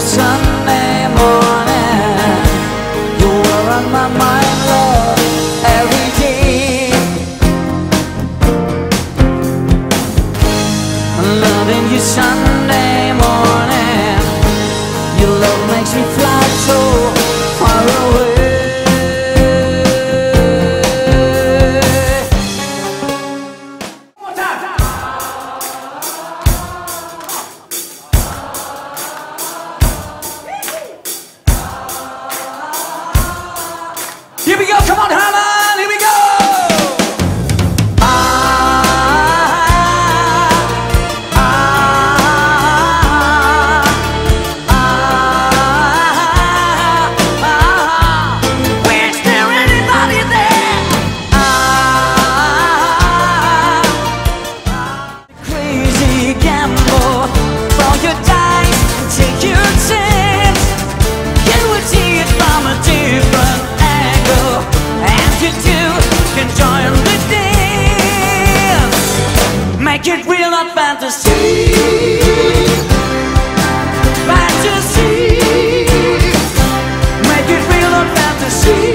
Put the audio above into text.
Sunday morning. You on my mind, love, every day. Loving you Sunday morning Come on, Can join the dance, Make it real, not fantasy. Fantasy. Make it real, not fantasy.